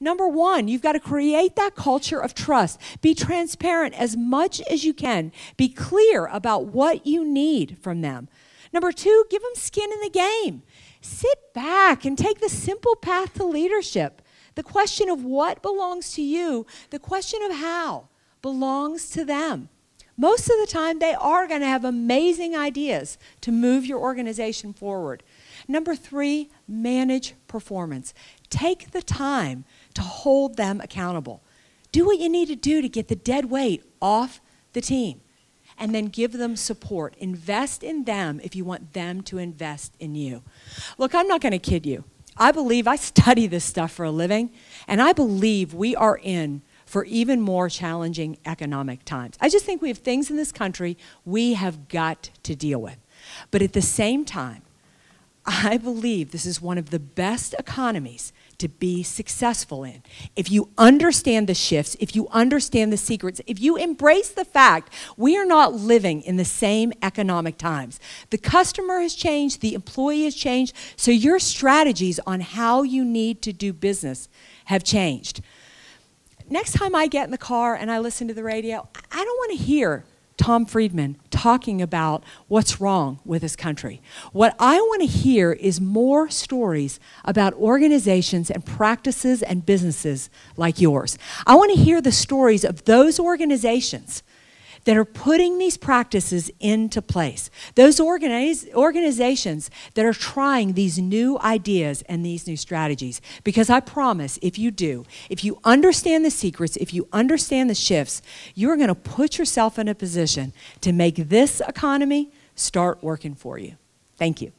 Number one, you've got to create that culture of trust. Be transparent as much as you can. Be clear about what you need from them. Number two, give them skin in the game. Sit back and take the simple path to leadership. The question of what belongs to you, the question of how belongs to them. Most of the time, they are going to have amazing ideas to move your organization forward. Number three, manage performance. Take the time to hold them accountable. Do what you need to do to get the dead weight off the team. And then give them support. Invest in them if you want them to invest in you. Look, I'm not going to kid you. I believe, I study this stuff for a living, and I believe we are in for even more challenging economic times. I just think we have things in this country we have got to deal with. But at the same time, I believe this is one of the best economies to be successful in. If you understand the shifts, if you understand the secrets, if you embrace the fact we are not living in the same economic times. The customer has changed, the employee has changed, so your strategies on how you need to do business have changed. Next time I get in the car and I listen to the radio, I don't want to hear Tom Friedman talking about what's wrong with this country. What I want to hear is more stories about organizations and practices and businesses like yours. I want to hear the stories of those organizations that are putting these practices into place. Those organize, organizations that are trying these new ideas and these new strategies. Because I promise, if you do, if you understand the secrets, if you understand the shifts, you're going to put yourself in a position to make this economy start working for you. Thank you.